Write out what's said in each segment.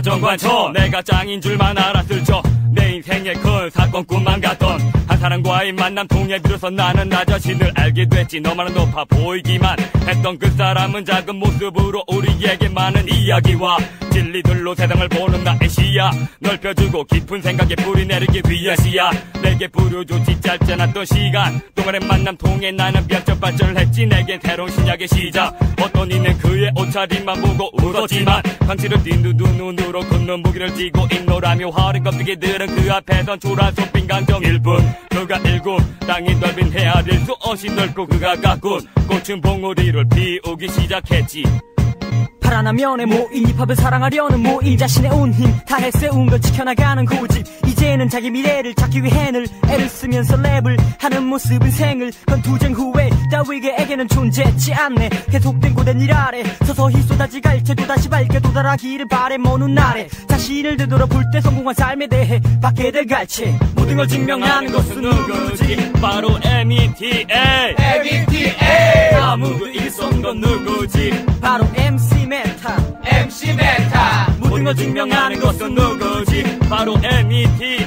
정관쳐. 내가 짱인 줄만 알았을 저내 인생의 큰 사건 꿈만 같던 한 사람과의 만남 통해 비로소 나는 나 자신을 알게 됐지. 너만은 높아 보이기만 했던 그 사람은 작은 모습으로 우리에게 많은 이야기와 진리들로 세상을 보는 나의 시야. 넓혀주고 깊은 생각에 뿌리 내리기 위한 시야. 내게 부려주지 짧지 않았던 시간. 동안의 만남 통해 나는 별적 발전을 했지. 내겐 새로운 신약의 시작. 어떤 이는 그의 옷차림만 보고 웃었지만 방치를 뛴두 눈으로 걷는 무기를 쥐고 있노라며 화른 껍데기들은 그 앞에선 초라속 빈강정 일 뿐. 그가 일군 땅이 넓은 헤아릴 수 없이 넓고 그가 가꾼. 꽃은 봉우리를 피우기 시작했지 면에 모인 힙합을 사랑하려는 모임 자신의 온 힘 다해 세운 걸 지켜나가는 고집. 이제는 자기 미래를 찾기 위해는 애를 쓰면서 랩을 하는 모습은 생을. 건투쟁 후에 따위게에게는 존재치 않네. 계속된 고된 일 아래 서서히 쏟아지갈 채도 다시 밝게 도달하기를 바래 먼 훗날에. 자신을 되돌아볼 때 성공한 삶에 대해 받게 될 갈채 모든 걸 증명하는 것은 누구지? 바로 META META 아무도 일선 건 누구지? 바로 MC 메타. MC 메타. 모든 걸 증명하는 것은 누구지? 바로 META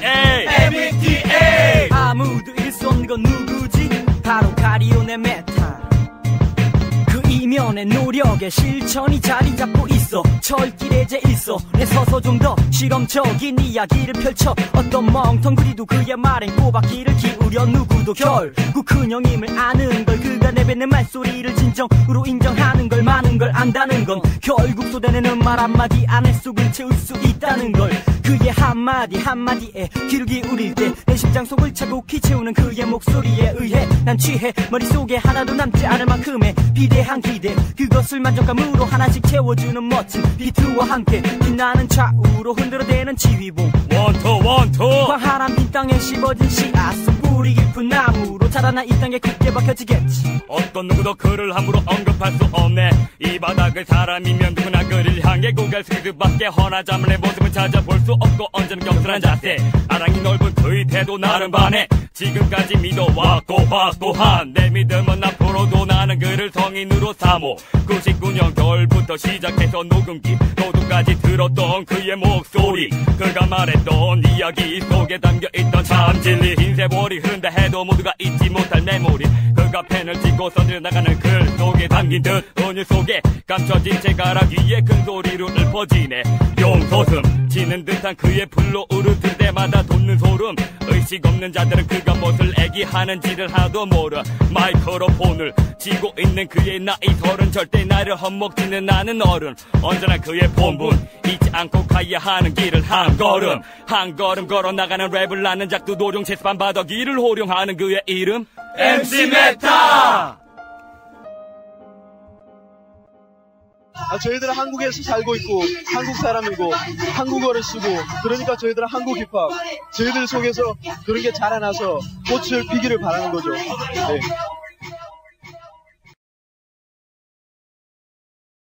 이면에 노력의 실천이 자리 잡고 있어. 철길에 제 있어 내 서서 좀 더 실험적인 이야기를 펼쳐. 어떤 멍텅구리도 그의 말엔 꼬박기를 기울여 누구도 결국 큰형임을 아는 걸 그가 내뱉는 말소리를 진정으로 인정하는 걸 많은 걸 안다는 건 결국 쏟아내는 말 한마디 안에 속을 채울 수 있다는 걸 그의 한마디 한마디에 귀를 기울일 때 내 심장 속을 차곡히 채우는 그의 목소리에 의해 난 취해. 머릿속에 하나도 남지 않을 만큼의 비대한 기대. 그것을 만족감으로 하나씩 채워주는 멋진 비트와 함께 빛나는 좌우로 흔들어대는 지휘봉 원투 원투. 광활한 빈 땅에 씹어진 씨앗은 뿌리 깊은 나무로 자라나 이 땅에 굳게 박혀지겠지. 어떤 누구도 그를 함부로 언급할 수 없네. 이 바닥을 사람이면 누구나 그를 향해 숙일 수밖에 허나잠을 내 모습을 찾아볼 수 없고 언제나 경솔한 자세. 아랑이 넓은 그의 태도 나는 반해. 지금까지 믿어왔고 확고한. 내 믿음은 앞으로도 나는 그를 성인으로 삼어 99년 겨울부터 시작해서 녹음기 도둑까지 들었던 그의 목소리. 그가 말했던 이야기 속에 담겨있던 참 진리. 흰 세월이 흐른다 해도 모두가 잊지 못할 메모리. 그가 펜을 쥐고 써져 나가는 글 속에 담긴 듯 은유 속에 감춰진 채가락 위에 큰 소리로 읊어지네. 용솟음 지는 듯한 그의 불로 우르들 때마다 돋는 소름. 의식 없는 자들은 그가 무엇을 애기하는지를 하나도 모르. 마이크로폰을 쥐고 있는 그의 나이 서른. 절대 나를 헛먹지는 않은 어른. 언제나 그의 본분 잊지 않고 가야 하는 길을 한 걸음. 한 걸음 걸어 나가는 랩을 나는 작두 도룡 채스반 바더기를 호령하는 그의 이름? MC 메타 아, 저희들은 한국에서 살고 있고 한국 사람이고 한국어를 쓰고 그러니까 저희들은 한국 힙합 저희들 속에서 그런 게 자라나서 꽃을 피기를 바라는 거죠. 네.